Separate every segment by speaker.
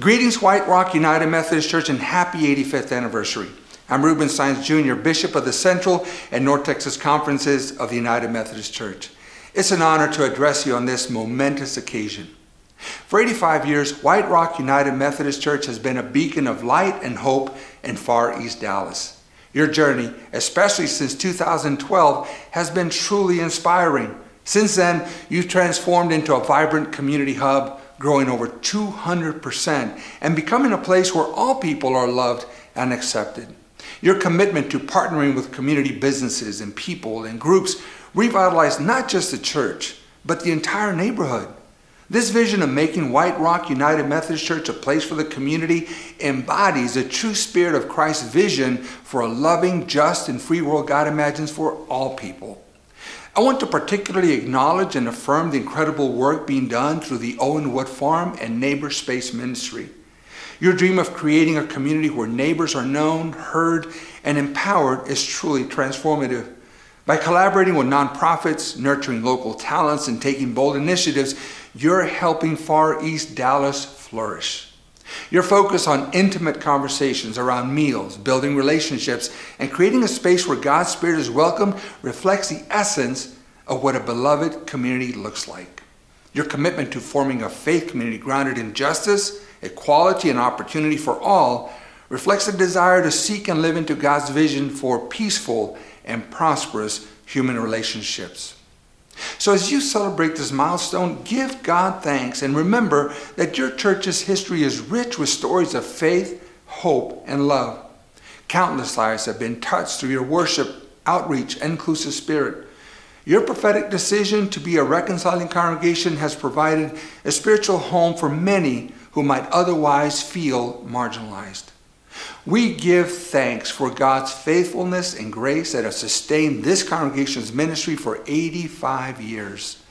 Speaker 1: Greetings, White Rock United Methodist Church, and happy 85th anniversary. I'm Ruben Saenz Jr., Bishop of the Central and North Texas Conferences of the United Methodist Church. It's an honor to address you on this momentous occasion. For 85 years, White Rock United Methodist Church has been a beacon of light and hope in far east Dallas. Your journey, especially since 2012, has been truly inspiring. Since then, you've transformed into a vibrant community hub, growing over 200% and becoming a place where all people are loved and accepted. Your commitment to partnering with community businesses and people and groups revitalized not just the church, but the entire neighborhood. This vision of making White Rock United Methodist Church a place for the community embodies the true spirit of Christ's vision for a loving, just, and free world God imagines for all people. I want to particularly acknowledge and affirm the incredible work being done through the Owenwood Farm and Neighbor Space Ministry. Your dream of creating a community where neighbors are known, heard, and empowered is truly transformative. By collaborating with nonprofits, nurturing local talents, and taking bold initiatives, you're helping Far East Dallas flourish. Your focus on intimate conversations around meals, building relationships, and creating a space where God's Spirit is welcome reflects the essence of what a beloved community looks like. Your commitment to forming a faith community grounded in justice, equality, and opportunity for all reflects a desire to seek and live into God's vision for peaceful and prosperous human relationships. So, as you celebrate this milestone, give God thanks and remember that your church's history is rich with stories of faith, hope, and love. Countless lives have been touched through your worship, outreach, and inclusive spirit. Your prophetic decision to be a reconciling congregation has provided a spiritual home for many who might otherwise feel marginalized. We give thanks for God's faithfulness and grace that have sustained this congregation's ministry for 85 years.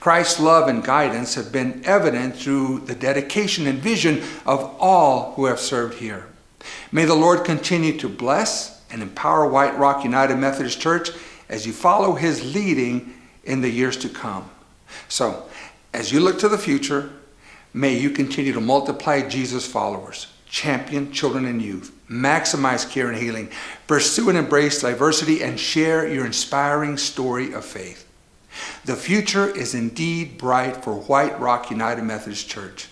Speaker 1: Christ's love and guidance have been evident through the dedication and vision of all who have served here. May the Lord continue to bless and empower White Rock United Methodist Church as you follow his leading in the years to come. So, as you look to the future, may you continue to multiply Jesus' followers champion children and youth, maximize care and healing, pursue and embrace diversity, and share your inspiring story of faith. The future is indeed bright for White Rock United Methodist Church.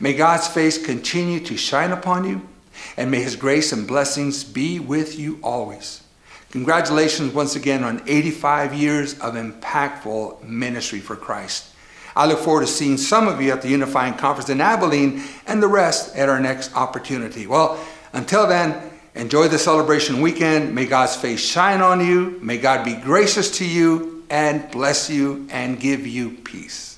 Speaker 1: May God's face continue to shine upon you, and may his grace and blessings be with you always. Congratulations once again on 85 years of impactful ministry for Christ. I look forward to seeing some of you at the Unifying Conference in Abilene and the rest at our next opportunity. Well, until then, enjoy the celebration weekend. May God's face shine on you. May God be gracious to you and bless you and give you peace.